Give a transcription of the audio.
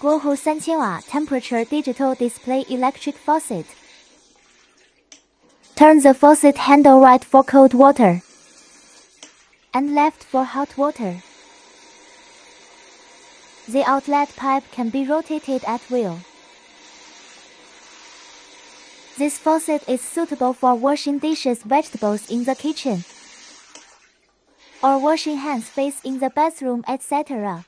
Guohu 3000瓦 temperature digital display electric faucet. Turn the faucet handle right for cold water and left for hot water. The outlet pipe can be rotated at will. This faucet is suitable for washing dishes vegetables in the kitchen or washing hands face in the bathroom etc.